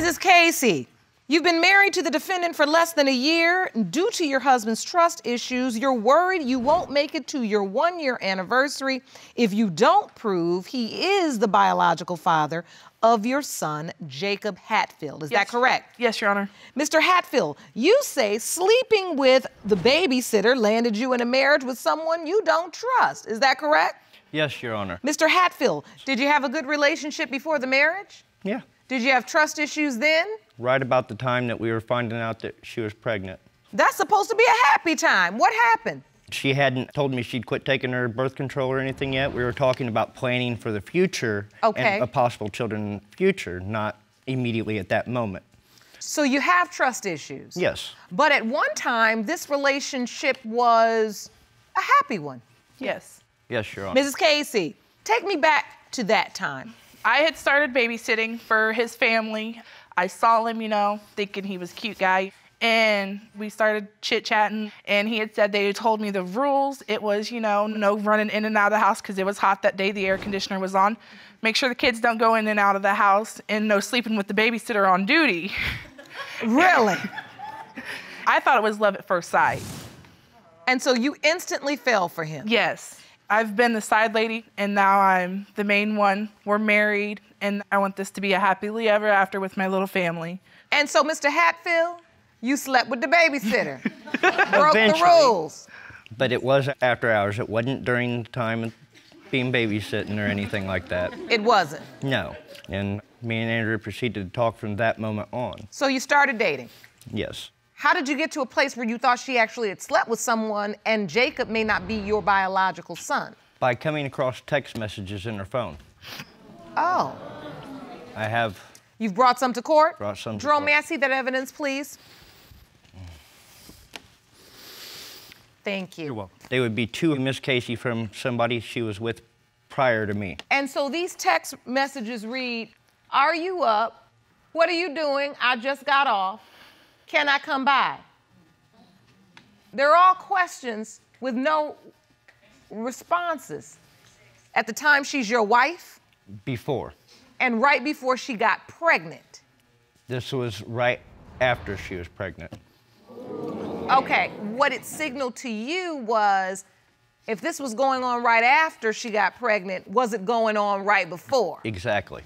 Mrs. Casey, you've been married to the defendant for less than a year. Due to your husband's trust issues, you're worried you won't make it to your one year anniversary if you don't prove he is the biological father of your son, Jacob Hatfield. Is Yes. that correct? Yes, Your Honor. Mr. Hatfield, you say sleeping with the babysitter landed you in a marriage with someone you don't trust. Is that correct? Yes, Your Honor. Mr. Hatfield, did you have a good relationship before the marriage? Yeah. Did you have trust issues then? Right about the time that we were finding out that she was pregnant. That's supposed to be a happy time. What happened? She hadn't told me she'd quit taking her birth control or anything yet. We were talking about planning for the future Okay. and a possible children in the future, not immediately at that moment. So you have trust issues. Yes. But at one time, this relationship was a happy one. Yes. Yes, Your Honor. Mrs. Casey, take me back to that time. I had started babysitting for his family. I saw him, you know, thinking he was a cute guy. And we started chit chatting, and he had said they had told me the rules. It was, you know, no running in and out of the house because it was hot that day, the air conditioner was on. Make sure the kids don't go in and out of the house, and no sleeping with the babysitter on duty. Really? I thought it was love at first sight. and so you instantly fell for him. Yes. I've been the side lady, and now I'm the main one. We're married, and I want this to be a happily ever after with my little family. And so, Mr. Hatfield, you slept with the babysitter. Broke the rules. But it was after hours. It wasn't during the time of being babysitting or anything like that. It wasn't. No. And me and Andrew proceeded to talk from that moment on. So you started dating. Yes. How did you get to a place where you thought she actually had slept with someone and Jacob may not be your biological son? By coming across text messages in her phone. Oh. I have You've brought some to court? Brought some to Jerome, court. may I see that evidence, please? Thank you. You're welcome. They would be two Miss Casey from somebody she was with prior to me. And so these text messages read Are you up? What are you doing? I just got off. Can I come by? They're all questions with no responses. At the time, she's your wife, Before. and right before she got pregnant. This was right after she was pregnant. Okay, what it signaled to you was if this was going on right after she got pregnant, was it going on right before? Exactly.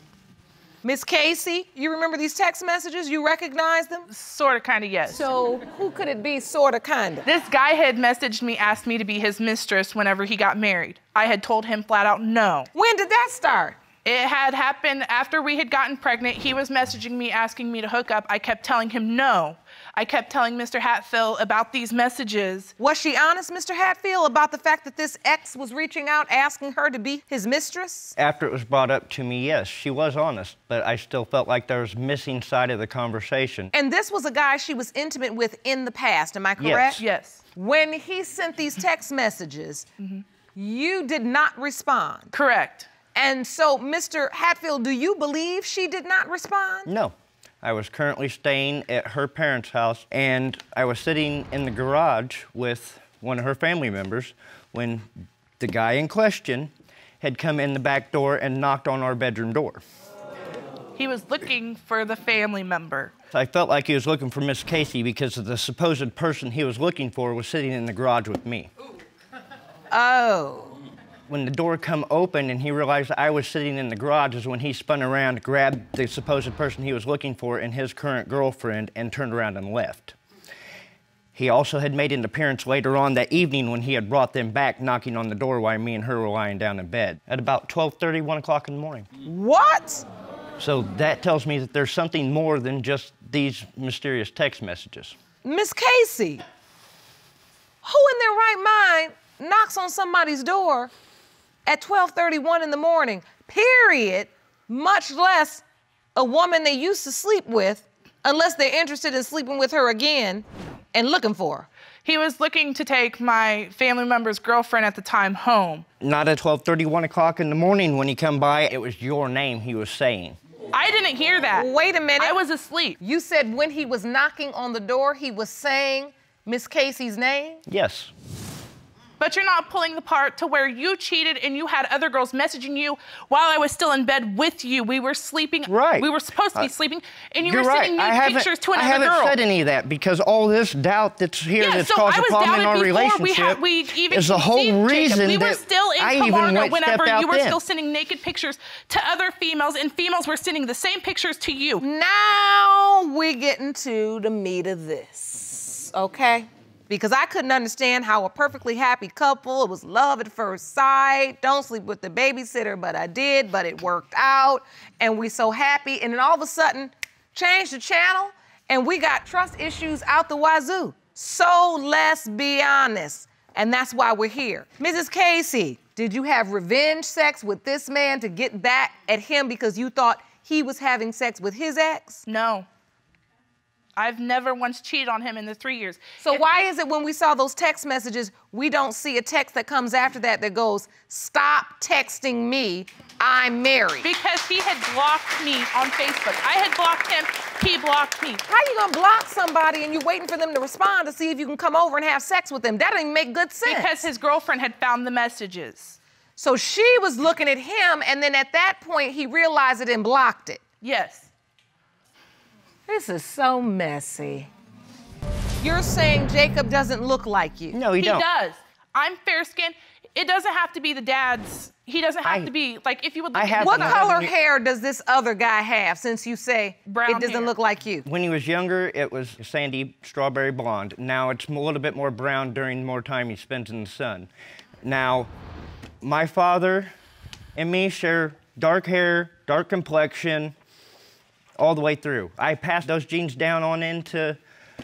Miss Casey, you remember these text messages? You recognize them? Sort of, kind of, yes. So who could it be, sorta, kinda? This guy had messaged me, asked me to be his mistress whenever he got married. I had told him flat out no. When did that start? It had happened after we had gotten pregnant. He was messaging me, asking me to hook up. I kept telling him no. I kept telling Mr. Hatfield about these messages. Was she honest, Mr. Hatfield, about the fact that this ex was reaching out asking her to be his mistress? After it was brought up to me, yes, she was honest, but I still felt like there was missing side of the conversation. And this was a guy she was intimate with in the past, am I correct? Yes, yes. When he sent these text messages, mm-hmm. you did not respond. correct. And so, Mr. Hatfield, do you believe she did not respond? No. I was currently staying at her parents' house, and I was sitting in the garage with one of her family members when the guy in question had come in the back door and knocked on our bedroom door. He was looking for the family member. I felt like he was looking for Miss Casey because the supposed person he was looking for was sitting in the garage with me. Oh. When the door come open and he realized I was sitting in the garage is when he spun around, grabbed the supposed person he was looking for and his current girlfriend and turned around and left. He also had made an appearance later on that evening when he had brought them back knocking on the door while me and her were lying down in bed at about 12:30, 1 o'clock in the morning. What? So that tells me that there's something more than just these mysterious text messages. Miss Casey, who in their right mind knocks on somebody's door at 12:31 in the morning? Period. Much less a woman they used to sleep with, unless they're interested in sleeping with her again and looking for her. He was looking to take my family member's girlfriend at the time home. Not at 12:31 o'clock in the morning when he come by, it was your name he was saying. I didn't hear that. Wait a minute. I was asleep. You said when he was knocking on the door, he was saying Miss Casey's name? Yes. But you're not pulling the part to where you cheated and you had other girls messaging you while I was still in bed with you. We were sleeping. Right. We were supposed to be Uh, sleeping, and you were right. sending I nude haven't, pictures to I haven't girl. said any of that because all this doubt that's here Yeah, that's so caused I a was problem in doubted our before we relationship had we even is the whole conceived reason Jacob. We were that still in I even Kilmarnock went whenever stepped out you were then. still sending naked pictures to other females, and females were sending the same pictures to you. Now we get into the meat of this, okay? Because I couldn't understand how a perfectly happy couple, it was love at first sight, don't sleep with the babysitter, but I did, but it worked out, and we so happy, and then all of a sudden, change the channel, and we got trust issues out the wazoo. So let's be honest, and that's why we're here. Mrs. Casey, did you have revenge sex with this man to get back at him because you thought he was having sex with his ex? No. I've never once cheated on him in the three years. So If- why is it when we saw those text messages, we don't see a text that comes after that that goes, "Stop texting me, I'm married." Because he had blocked me on Facebook. I had blocked him, he blocked me. How are you gonna block somebody and you're waiting for them to respond to see if you can come over and have sex with them? That doesn't even make good sense. Because his girlfriend had found the messages. so she was looking at him, and then at that point he realized it and blocked it. Yes. This is so messy. You're saying Jacob doesn't look like you. No, you he don't. does. I'm fair skinned. It doesn't have to be the dad's. He doesn't have I- to be like if you would I look have What no- color you- hair does this other guy have since you say Brown it doesn't hair. look like you? When he was younger, it was sandy strawberry blonde. Now it's a little bit more brown during more time he spends in the sun. Now, my father and me share dark hair, dark complexion, all the way through. I passed those genes down on into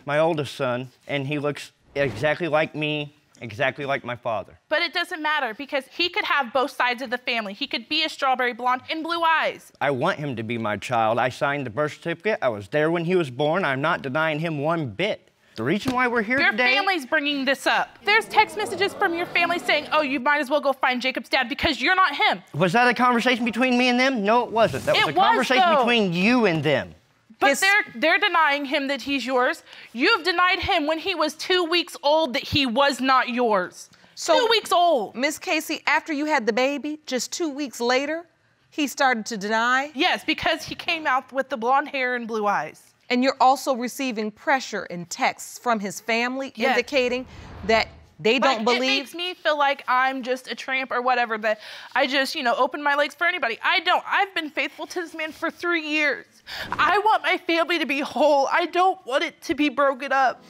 my oldest son, and he looks exactly like me, exactly like my father. But it doesn't matter because he could have both sides of the family. He could be a strawberry blonde and blue eyes. I want him to be my child. I signed the birth certificate. I was there when he was born. I'm not denying him one bit. The reason why we're here Your today. family's bringing this up. There's text messages from your family saying, "Oh, you might as well go find Jacob's dad because you're not him." Was that a conversation between me and them? No, it wasn't. That was It a was, conversation though. between you and them. But His- they're they're denying him that he's yours. You've denied him when he was two weeks old that he was not yours. So- two weeks old. Miss Casey, after you had the baby, just two weeks later, he started to deny, Yes, because he came out with the blonde hair and blue eyes. And you're also receiving pressure and texts from his family Yes. indicating that they don't It believe. It makes me feel like I'm just a tramp or whatever, that I just, you know, open my legs for anybody. I don't. I've been faithful to this man for three years. I want my family to be whole. I don't want it to be broken up.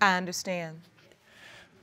I understand.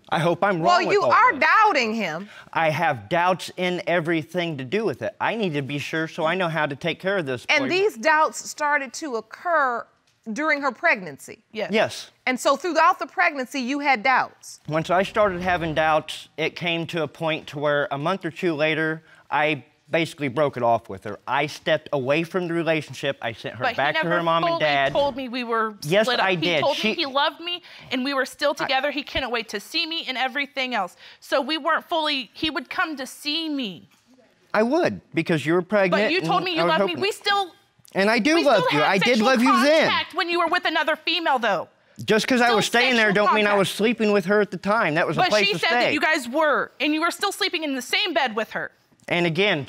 I hope I'm wrong. Well, with you all are this. doubting him. I have doubts in everything to do with it. I need to be sure so I know how to take care of this. And boy. these doubts started to occur during her pregnancy. Yes. Yes. And so throughout the pregnancy, you had doubts. Once I started having doubts, it came to a point to where a month or two later, I basically broke it off with her. I stepped away from the relationship. I sent her But back he to her mom and dad. told me we were Yes, split up. I He did. told me he loved me and we were still together. he couldn't wait to see me and everything else. So we weren't fully. He would come to see me. I would because you were pregnant. But you told me you loved me. We still. And I do love you. I did love you then. contact When you were with another female, though. Just because I was staying there don't mean I was sleeping with her at the time. That was a place to stay. But she said that you guys were, and you were still sleeping in the same bed with her. and again,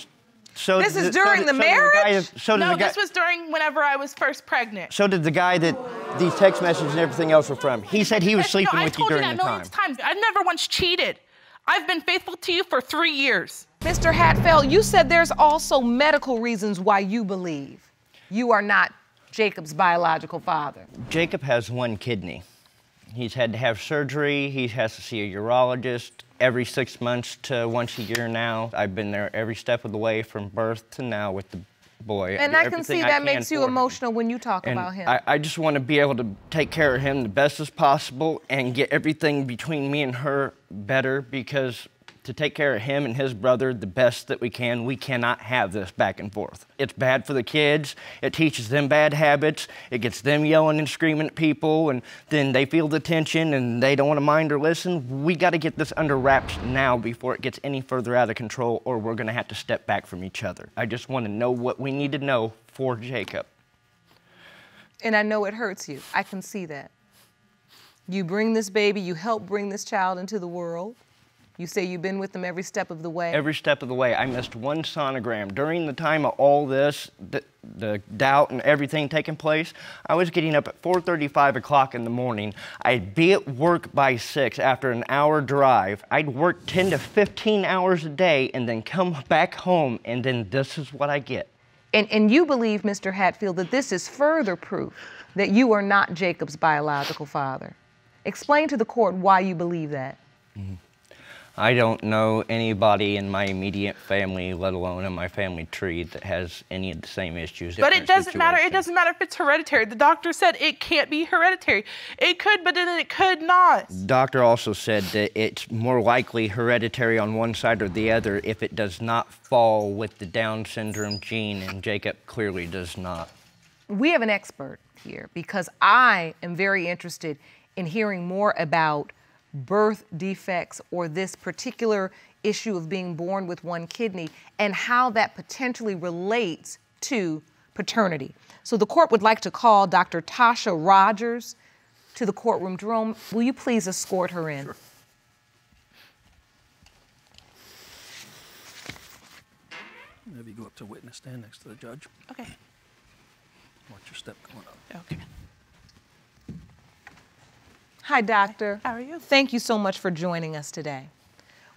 so This is so during did- the so did guy marriage? that- so No, the guy, this was during whenever I was first pregnant. So did the guy that these text messages and everything else were from. He said he was No, sleeping I with you told during you the that time. millions of times. I've never once cheated. I've been faithful to you for three years. Mr. Hatfield, you said there's also medical reasons why you believe you are not Jacob's biological father. Jacob has one kidney. He's had to have surgery. He has to see a urologist every six months to once a year now. I've been there every step of the way from birth to now with the boy. And do I can see that can makes you for him. emotional when you talk And about him. I, I just want to be able to take care of him the best as possible and get everything between me and her better because to take care of him and his brother the best that we can, we cannot have this back and forth. It's bad for the kids. It teaches them bad habits. It gets them yelling and screaming at people, and then they feel the tension and they don't want to mind or listen. We got to get this under wraps now before it gets any further out of control, or we're going to have to step back from each other. I just want to know what we need to know for Jacob. and I know it hurts you. I can see that. You bring this baby, you help bring this child into the world. You say you've been with them every step of the way. Every step of the way. I missed one sonogram. During the time of all this, the, the doubt and everything taking place, I was getting up at 4.35 o'clock in the morning. I'd be at work by 6 after an hour drive. I'd work 10 to 15 hours a day and then come back home, and then this is what I get. And, and you believe, Mr. Hatfield, that this is further proof that you are not Jacob's biological father. Explain to the court why you believe that. Mm-hmm. I don't know anybody in my immediate family, let alone in my family tree, that has any of the same issues. But it doesn't matter. It doesn't matter if it's hereditary. The doctor said it can't be hereditary. It could, but then it could not. Doctor also said that it's more likely hereditary on one side or the other if it does not fall with the Down syndrome gene, and Jacob clearly does not. We have an expert here because I am very interested in hearing more about birth defects or this particular issue of being born with one kidney and how that potentially relates to paternity. So the court would like to call Dr. Tasha Rogers to the courtroom. Jerome, will you please escort her in? Sure. Maybe go up to witness stand next to the judge. Okay. Watch your step going up. Okay. Hi, doctor. How are you? Thank you so much for joining us today.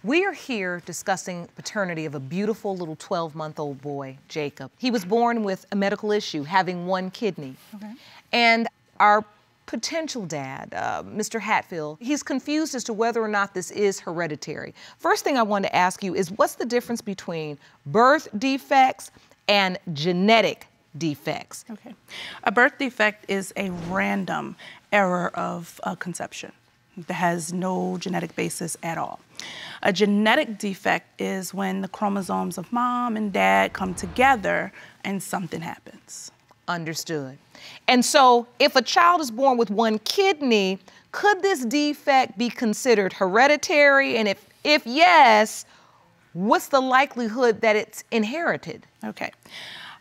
We are here discussing paternity of a beautiful little 12 month old boy, Jacob. He was born with a medical issue, having one kidney. Okay. And our potential dad, uh, Mr. Hatfield, he's confused as to whether or not this is hereditary. First thing I want to ask you is what's the difference between birth defects and genetic defects? Okay. A birth defect is a random error of uh, conception that has no genetic basis at all. A genetic defect is when the chromosomes of mom and dad come together and something happens. Understood. And so, if a child is born with one kidney, could this defect be considered hereditary? And if, if yes, what's the likelihood that it's inherited? Okay.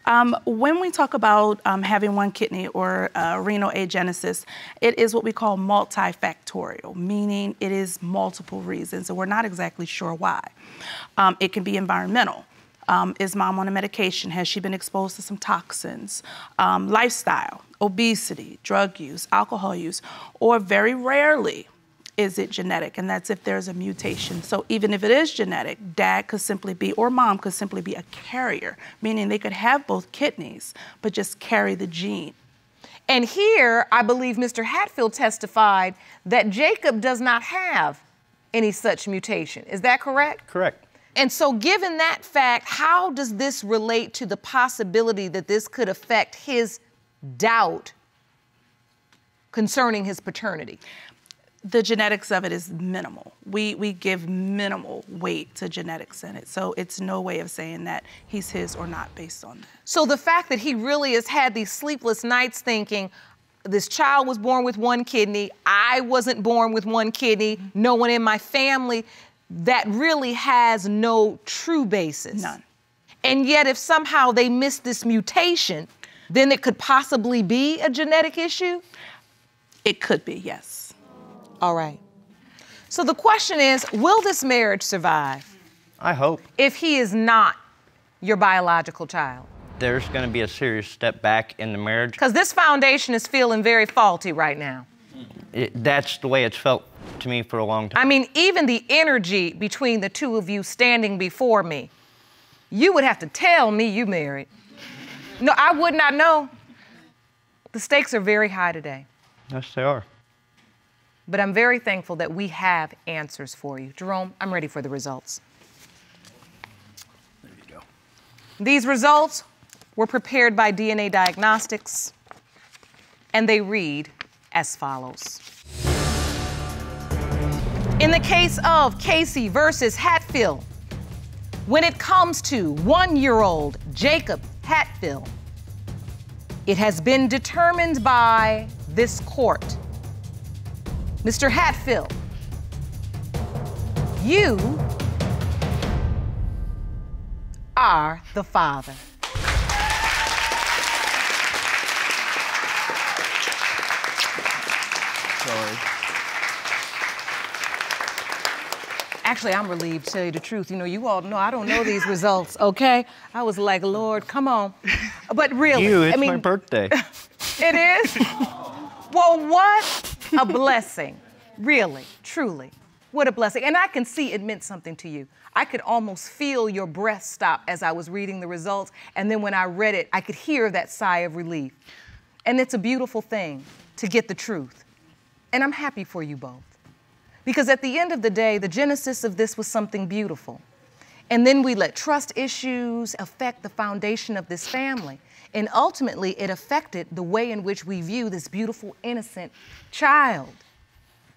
Um, when we talk about um, having one kidney or uh, renal agenesis, it is what we call multifactorial, meaning it is multiple reasons, and we're not exactly sure why. Um, it can be environmental. Um, is mom on a medication? Has she been exposed to some toxins? Um, lifestyle, obesity, drug use, alcohol use, or very rarely, is it genetic? And that's if there's a mutation. So even if it is genetic, dad could simply be, or mom could simply be a carrier, meaning they could have both kidneys, but just carry the gene. And here, I believe Mr. Hatfield testified that Jacob does not have any such mutation. Is that correct? Correct. And so, given that fact, how does this relate to the possibility that this could affect his doubt concerning his paternity? The genetics of it is minimal. We, we give minimal weight to genetics in it. So it's no way of saying that he's his or not based on that. So the fact that he really has had these sleepless nights thinking, this child was born with one kidney, I wasn't born with one kidney, no one in my family, that really has no true basis. None. And yet, if somehow they miss this mutation, then it could possibly be a genetic issue? It could be, yes. All right. So the question is will this marriage survive? I hope. If he is not your biological child? There's going to be a serious step back in the marriage. Because this foundation is feeling very faulty right now. It, that's the way it's felt to me for a long time. I mean, even the energy between the two of you standing before me, you would have to tell me you married. No, I would not know. The stakes are very high today. Yes, they are. But I'm very thankful that we have answers for you. Jerome, I'm ready for the results. There you go. These results were prepared by DNA Diagnostics, and they read as follows. In the case of Casey versus Hatfield, when it comes to one year old Jacob Hatfield, it has been determined by this court Mr. Hatfield, you are the father. Sorry. Actually, I'm relieved to tell you the truth. You know, you all know I don't know these results, okay? I was like, Lord, come on. But really, you, it's I mean, my birthday. it is? well, what? A blessing. Really, truly. What a blessing. And I can see it meant something to you. I could almost feel your breath stop as I was reading the results. And then when I read it, I could hear that sigh of relief. And it's a beautiful thing to get the truth. And I'm happy for you both. Because at the end of the day, the genesis of this was something beautiful. And then we let trust issues affect the foundation of this family. And ultimately, it affected the way in which we view this beautiful, innocent child.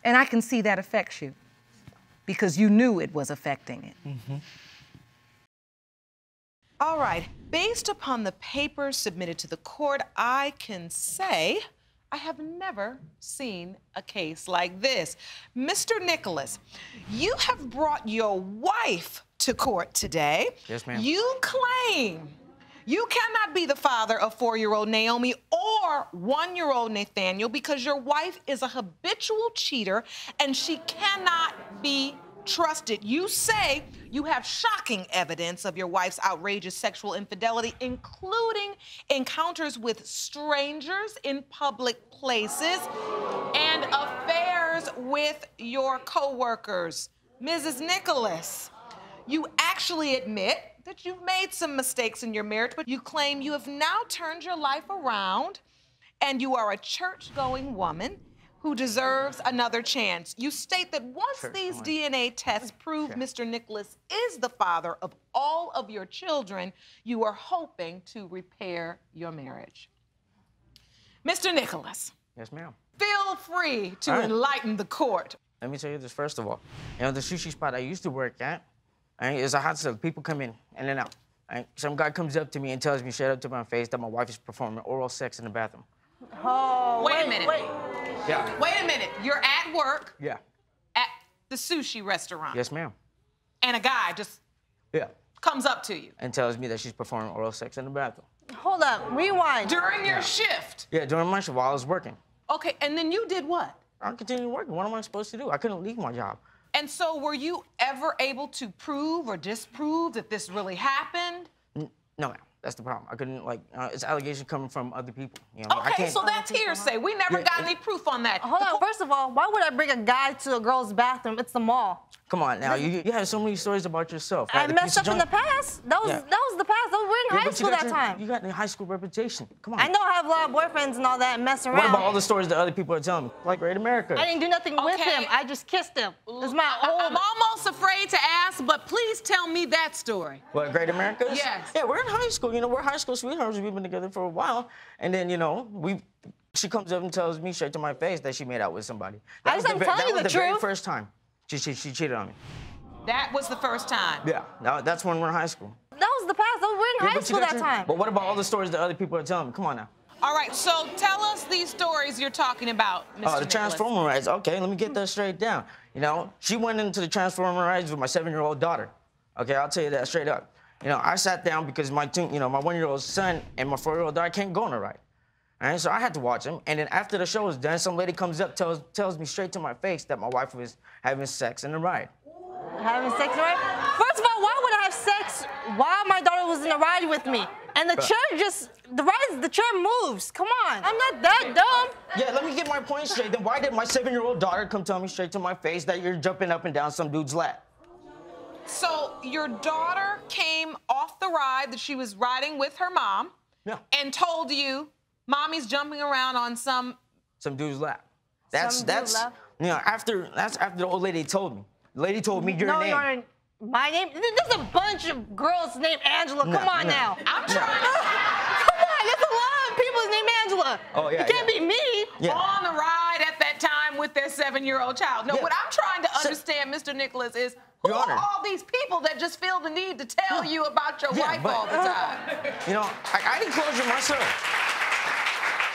And I can see that affects you because you knew it was affecting it. Mm-hmm. All right. Based upon the papers submitted to the court, I can say I have never seen a case like this. Mr. Nicholas, you have brought your wife to court today. Yes, ma'am. You claim you cannot be the father of four year old Naomi or one year old Nathaniel because your wife is a habitual cheater and she cannot be trusted. You say you have shocking evidence of your wife's outrageous sexual infidelity, including encounters with strangers in public places and affairs with your coworkers. Mrs. Nicholas, you actually admit that you've made some mistakes in your marriage, but you claim you have now turned your life around and you are a church going woman who deserves another chance. You state that once these DNA tests prove Mr. Nicholas is the father of all of your children, you are hoping to repair your marriage. Mr. Nicholas, Yes, ma'am. feel free to right. enlighten the court. Let me tell you this first of all. You know, the sushi spot I used to work at, right, is a hot silk. People come in in and out. Right? Some guy comes up to me and tells me straight up to my face that my wife is performing oral sex in the bathroom. Oh, wait, a minute. Wait. Yeah. Wait a minute. You're at work Yeah. at the sushi restaurant. Yes, ma'am. And a guy just Yeah. comes up to you And tells me that she's performing oral sex in the bathroom. Hold up, rewind. during your shift. Yeah, during my shift while I was working. Okay, and then you did what? I continued working. What am I supposed to do? I couldn't leave my job. And so were you ever able to prove or disprove that this really happened? No, ma'am. That's the problem. I couldn't like. Uh, it's allegation coming from other people. You know, I Okay, can't. so that's hearsay. We never Yeah, got any proof on that. Hold The on, co- first of all, why would I bring a guy to a girl's bathroom? It's the mall. Come on now. You, you have so many stories about yourself. I? The messed pizza up in the past. That was Yeah. that was the past. That was, we were in Yeah, high school that your- time. You got a high school reputation. Come on. I know I have a lot of boyfriends and all that and mess around. What about all the stories that other people are telling me? Like Great America. I didn't do nothing with him. I just kissed him. It's my old. I'm almost afraid to ask, but please tell me that story. What, Great America? Yes. Yeah, we're in high school. You know, we're high school sweethearts. We've been together for a while. And then, you know, we she comes up and tells me straight to my face that she made out with somebody. That I was just- the, I'm ve- telling that you was the the very first time she, she, she cheated on me. That was the first time. Yeah, now, that's when we're in high school. that was the past. That was, we were in Yeah, high school that time. But what about all the stories that other people are telling me? Come on now. All right, so tell us these stories you're talking about, Mr. Oh, the Nicholas. transformer rides. Okay, let me get that straight down. You know, she went into the transformer rides with my seven-year-old daughter. Okay, I'll tell you that straight up. You know, I sat down because my two, you know, my one-year-old son and my four-year-old daughter can't go on a ride. All right, so I had to watch him. And then after the show was done, some lady comes up, tells tells me straight to my face that my wife was having sex in the ride. Having sex, in the ride? First of all, why would I have sex while my daughter was in the ride with me? And the chair just, the ride, the chair moves. Come on. I'm not that dumb. Yeah, let me get my point straight. Then why did my seven-year-old daughter come tell me straight to my face that you're jumping up and down some dude's lap? So your daughter came off the ride that she was riding with her mom Yeah, and told you, mommy's jumping around on some some dude's lap. That's Some that's lap? you know after that's after the old lady told me. The lady told me your no, name. your my name. There's a bunch of girls named Angela. Come on no. now. I'm trying to Come on, there's a lot of people named Angela. Oh, yeah, It can't yeah. be me. Yeah. on the ride at that time with their seven-year-old child. No, Yeah. what I'm trying to So- understand, Mr. Nicholas, is who Your are Honor. all these people that just feel the need to tell you about your Yeah, wife but- all the time? You know, I, I didn't close it myself.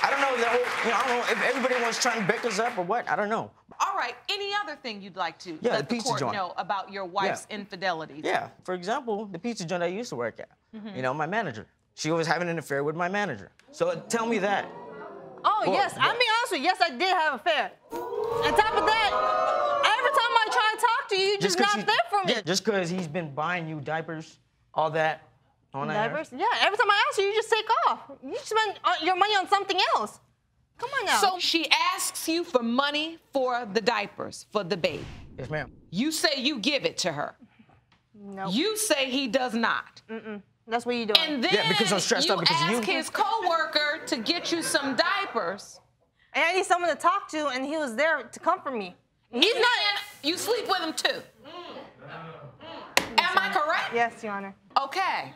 I don't know if that whole, you know, I don't know if everybody wants trying to try and back us up or what. I don't know. All right. Any other thing you'd like to Yeah, let the the, court joint. know about your wife's Yeah. infidelities? Yeah. For example, the pizza joint I used to work at. Mm-hmm. You know, my manager. She was having an affair with my manager. So tell me that. Oh Well, yes, I'm well- being honest with you. Yes, I did have an affair. On top of that, every time I try to talk to to you, you're just, 'cause not he- there for me. Yeah, just because he's been buying you diapers, all that. On that. Yeah, every time I ask you, you just take off. You spend uh, your money on something else. Come on now. So she asks you for money for the diapers for the baby. Yes, ma'am. You say you give it to her. no, You say he does not. Mm-mm. that's what you doing. And then Yeah, because I'm stressed you out because ask you- his coworker to get you some diapers. And I need someone to talk to, and he was there to comfort me. He's and not. then you sleep with him too. Am I correct? Yes, Your Honor. Okay.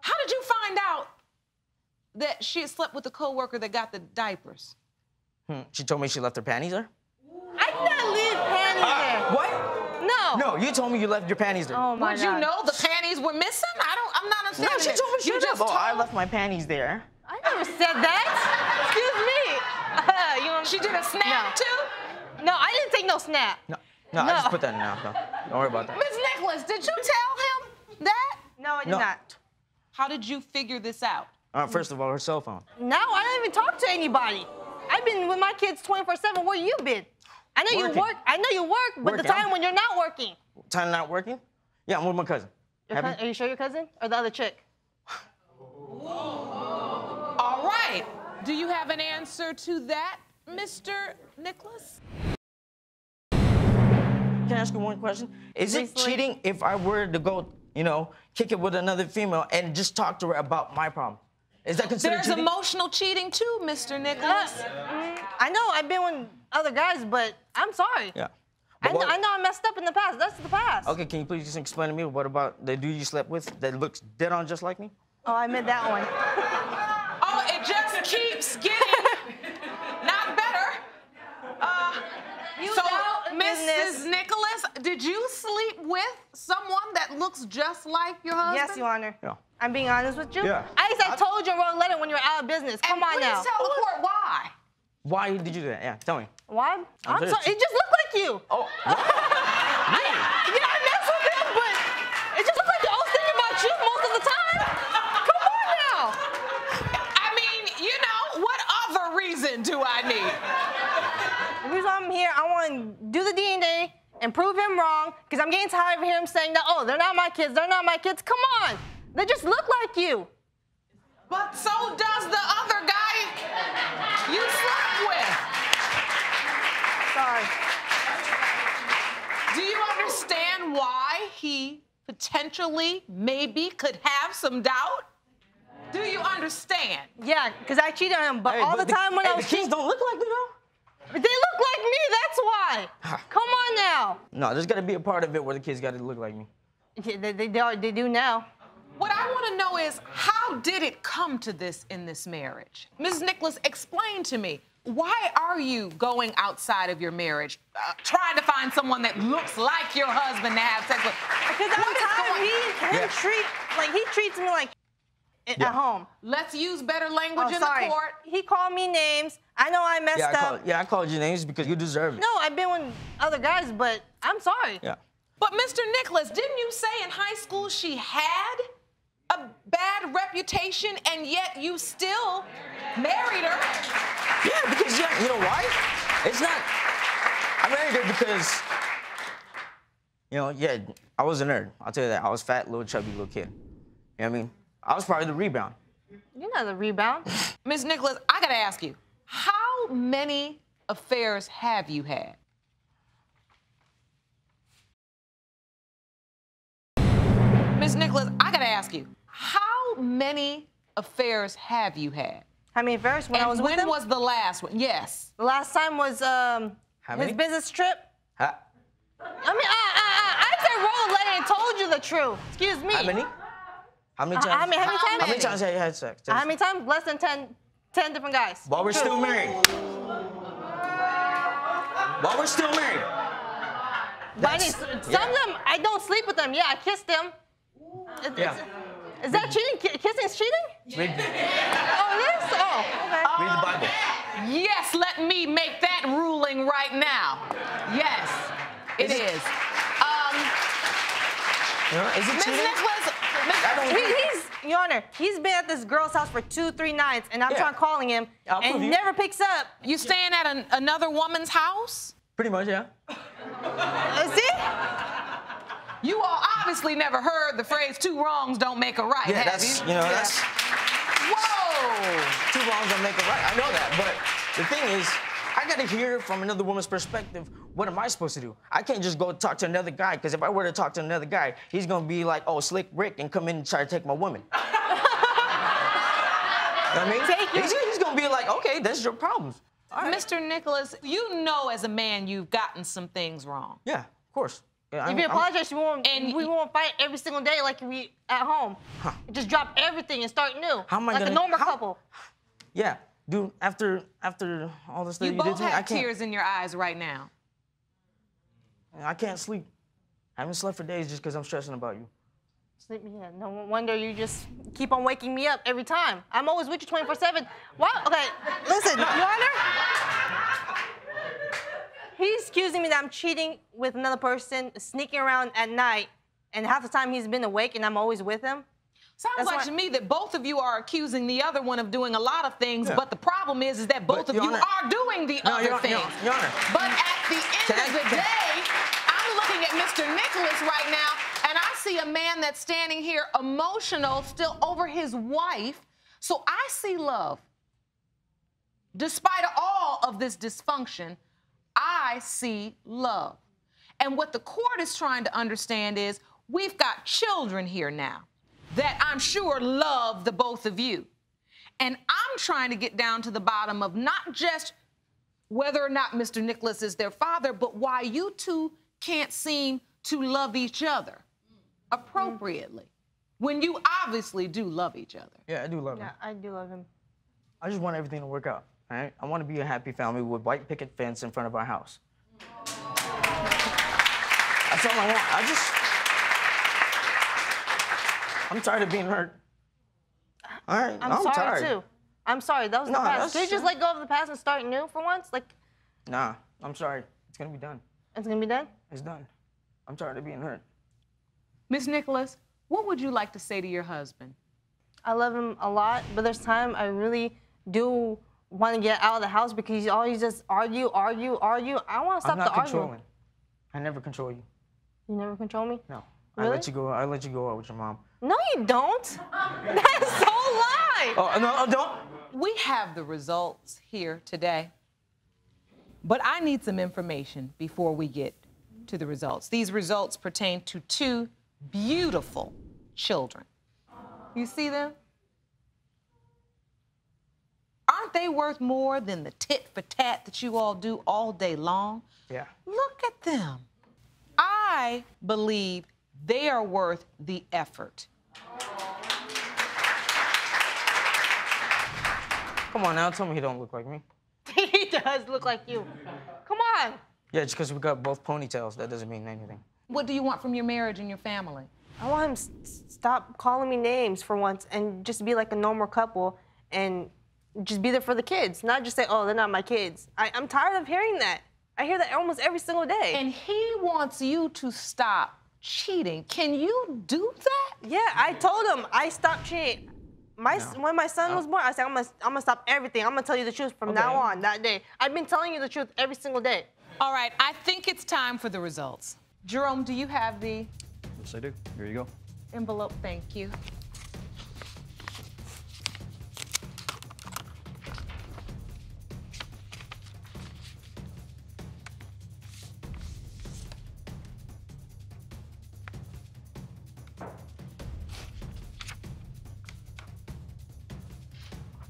How did you find out that she had slept with the coworker that got the diapers? Hmm, She told me she left her panties there. I did not leave panties there. What? No. No, you told me you left your panties there. Oh my Would God. you know the panties were missing? I don't. I'm not no, she told me she you left. just Oh, told. I left my panties there. I never said that. Excuse me. you want- She did a snap No. too. No, I didn't take no snap. No, no, I just put that in now. No, don't worry about that. Miss Nicholas, did you tell him that? No, I did No. not. How did you figure this out? Uh, first of all, her cell phone. No, I don't even talk to anybody. I've been with my kids 24/7. Where you been? I know you work. I know you work, but the Working. time when you're not working. Time not working? Yeah, I'm with my cousin. Your Happy? are you sure your cousin or the other chick? All right. Do you have an answer to that, Mr. Nicholas? Can I ask you one question? Is it cheating if I were to go, you know, kick it with another female and just talk to her about my problem? Is that considered There's cheating? emotional cheating too, Mr. Uh, Nicholas. mm, I know I've been with other guys, but I'm sorry. yeah. I But know, I know I messed up in the past. That's the past. Okay, can you please just explain to me what about the dude you slept with that looks dead on just like me? Oh, I meant that one. Oh, it just keeps getting not better. Uh, You so, know Mrs. business. Nicholas, did you sleep with someone that looks just like your husband? Yes, Your Honor. Yeah. I'm being honest with you. Yeah. I I told you and wrote a letter when you were out of business. And Come on please now. tell the court why. Why did you do that? Yeah, tell me. Why? I'm serious. sorry. It just looked like you. Oh, I, yeah, I mess with him, but it just looked like I was thinking about you most of the time. Come on now. I mean, you know, what other reason do I need? The reason I'm here, I want to do the DNA and prove him wrong, because I'm getting tired of hearing him saying that, oh, they're not my kids, they're not my kids. Come on. They just look like you. But so does the other guy you slept with. Sorry. Do you understand why he potentially, maybe, could have some doubt? Do you understand? Yeah, because I cheated on him, but Hey, all but the time when hey, I was the kids cheating, don't look like me though. They look like me, that's why. Come on now. No, there's gotta be a part of it where the kids gotta look like me. Yeah, They, they, they, are, they do now. What I want to know is how did it come to this in this marriage? Ms. Nicholas, explain to me. Why are you going outside of your marriage, uh, trying to find someone that looks like your husband to have sex with? Because I'm What is tired of he, him Yeah. treat, like he treats me like at Yeah. at home. Let's use better oh, language Oh, in sorry. the court. He called me names. I know I messed Yeah, I up. called, yeah, I called you names because you deserve it. No, I've been with other guys, but I'm sorry. Yeah. But Mr. Nicholas, didn't you say in high school she had a bad reputation and yet you still married her? Yeah, because yeah, you know why? It's not. I married her because, you know, yeah, I was a nerd. I'll tell you that. I was fat, little chubby, little kid. You know what I mean? I was probably the rebound. You're not the rebound. Miss Nicholas, I gotta ask you, how many affairs have you had? Miss Nicholas, I gotta ask you, how many affairs have you had? I mean, first when and I was when with him, was the last one? Yes. the last time was um How his business trip. Huh? I mean, I, I, I, I said wrote and told you the truth. Excuse me. How many? How many Uh, times? how many- how many How times? How many times have you had sex? How many times? Less than 10, 10 different guys. While we're still married. While we're still married. But I That's- some yeah. of them, I don't sleep with them. Yeah, I kissed them. It- Yeah. Is, is that cheating? Kissing is cheating? Read, Oh, it is? Oh, okay. read the Bible. Yes, let me make that ruling right now. Yes, it Is it- is. Um, You know, is it cheating? Ms. I don't He, agree. he's, Your Honor, he's been at this girl's house for two, three nights, and I'm Yeah. trying calling him, I'll and he you. never picks up. you staying at an, another woman's house? Pretty much, yeah. Uh, see? You all obviously never heard the phrase two wrongs don't make a right, Yeah, have that's you? you know that's Whoa! two wrongs don't make a right. I know that, but the thing is, I gotta hear from another woman's perspective. What am I supposed to do? I can't just go talk to another guy because if I were to talk to another guy, he's gonna be like, "Oh, slick Rick," and come in and try to take my woman. you know what I mean? Take your- he's, he's gonna be like, "Okay, that's your problems." All right. Mr. Nicholas, you know as a man you've gotten some things wrong. Yeah, of course. Yeah, If I'm- you I'm- apologize, we won't, And we won't fight every single day like we at home. Just drop everything and start new. How am I like gonna- a normal how- couple. Yeah, dude. After after all the stuff You you, did both to me, I have can't. tears in your eyes right now. I can't sleep. I haven't slept for days just because I'm stressing about you. Sleep me in. No wonder you just keep on waking me up every time. I'm always with you 24 7. What? Okay, listen, Your Honor. He's accusing me that I'm cheating with another person, sneaking around at night, and half the time he's been awake and I'm always with him. Sounds That's like why- to me that both of you are accusing the other one of doing a lot of things, Yeah. but the problem is, is that both But, of Your you Honor- are doing the No, other Your- Your- things. Your Honor. But at the end Can I- of the can- day, I'm looking at Mr. Nicholas right now, and I see a man that's standing here emotional still over his wife. So I see love. Despite all of this dysfunction, I see love. And what the court is trying to understand is we've got children here now that I'm sure love the both of you. And I'm trying to get down to the bottom of not just whether or not Mr. Nicholas is their father, but why you two can't seem to love each other appropriately when you obviously do love each other. Yeah, I do love Yeah, him. I do love him. I just want everything to work out. All right? I want to be a happy family with white picket fence in front of our house. That's all I want. I just. I'm tired of being hurt. All right, I'm, I'm, sorry tired. too. I'm sorry. That was the past. that's- Can you just let go of the past and start new for once? Like, Nah, I'm sorry. It's gonna be done. it's gonna be done? It's done. I'm tired of being hurt. Miss Nicholas, what would you like to say to your husband? I love him a lot, but there's time I really do want to get out of the house because he's always just argue, argue, argue. I want to stop the arguing. I'm not the arguing. controlling. I never control you. You never control me? No. I let you go. I let you go out with your mom. No, you don't. That's so lie. Oh no, oh, don't. We have the results here today, but I need some information before we get to the results. These results pertain to two beautiful children. You see them? Aren't they worth more than the tit for tat that you all do all day long? Yeah. Look at them. I believe they are worth the effort. Come on now, tell me he don't look like me. he does look like you. Come on. Yeah, just because we got both ponytails, that doesn't mean anything. What do you want from your marriage and your family? I want him to stop calling me names for once and just be like a normal couple and just be there for the kids, not just say, oh, they're not my kids. I, I'm tired of hearing that. I hear that almost every single day. And he wants you to stop cheating. Can you do that? yeah, I told him I stopped cheating. My No. when my son was born, I said I'm gonna I'm gonna stop everything. I'm gonna tell you the truth from now on. That day, I've been telling you the truth every single day. All right, I think it's time for the results. Jerome, do you have the Yes, I do. Here you go. envelope? Thank you.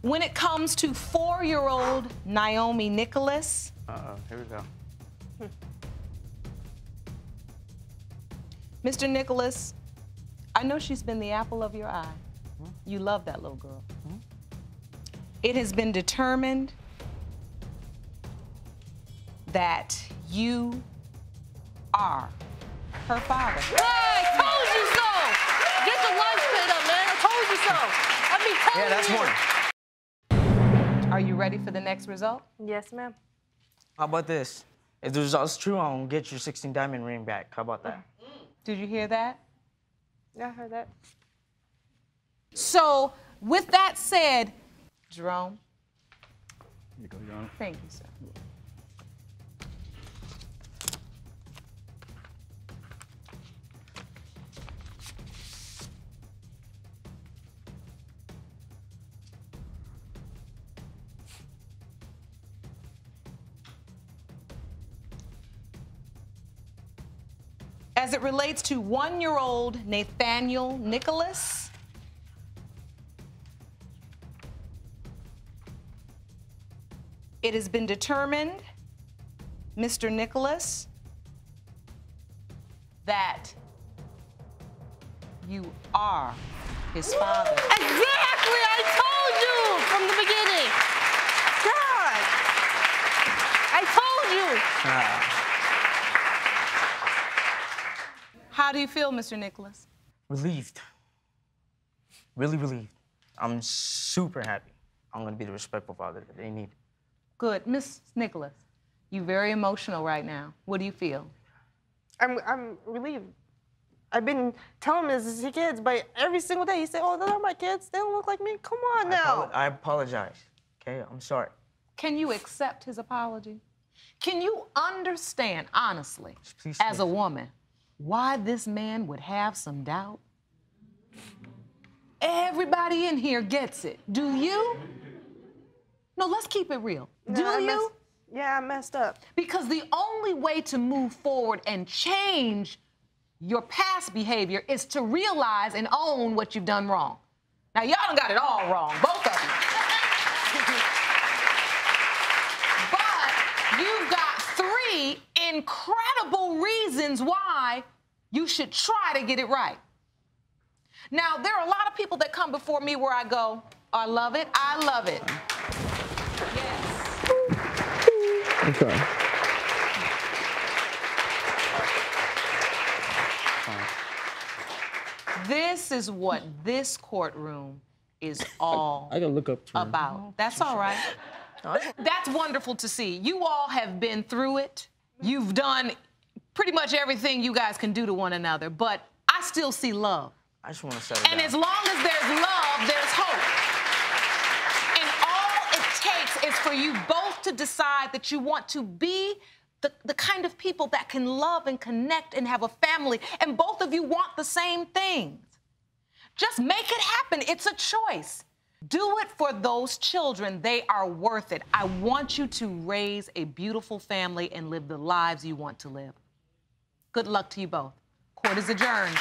When it comes to four year old Naomi Nicholas, Uh-oh, here we go. Hmm. Mr. Nicholas, I know she's been the apple of your eye. You love that little girl. Hmm? It has been determined that you are her father. I told you so. Get the lunch paid up, man. I told you so. I've been telling Yeah, that's you. one. Are you ready for the next result? Yes, ma'am. How about this? If the result's true, I will get your 16 diamond ring back. How about that? Did you hear that? Yeah, I heard that. So, with that said, Jerome, Here you go, Your Honor. thank you, sir. As it relates to one year old Nathaniel Nicholas. It has been determined, Mr. Nicholas, that you are his father. Exactly, I told you from the beginning. God, I told you. Ah. How do you feel, Mr. Nicholas? Relieved. Really relieved. I'm super happy. I'm gonna be the respectful father that they need. Good. Miss Nicholas, you're very emotional right now. What do you feel? I'm I'm relieved. I've been telling him this is his kids, but every single day he said, "Oh, those are my kids. They don't look like me. Come on I, now." apolo- I apologize. Okay, I'm sorry. Can you accept his apology? Can you understand, honestly, Please, as a woman, why this man would have some doubt? Everybody in here gets it. Do you? No, let's keep it real. Do I you? messed- yeah, I messed up. Because the only way to move forward and change your past behavior is to realize and own what you've done wrong. Now, y'all done got it all wrong, both of you. but you've got three incredible reasons why you should try to get it right. Now, there are a lot of people that come before me where I go, I love it, I love it. Yes. Okay. This is what this courtroom is all I gotta look up to her. about. That's all right. That's wonderful to see. You all have been through it. You've done pretty much everything you guys can do to one another, but I still see love. I just want to settle And down. as long as there's love, there's hope. And all it takes is for you both to decide that you want to be the, the kind of people that can love and connect and have a family, and both of you want the same things. Just make it happen. It's a choice. Do it for those children. They are worth it. I want you to raise a beautiful family and live the lives you want to live. Good luck to you both. Court is adjourned.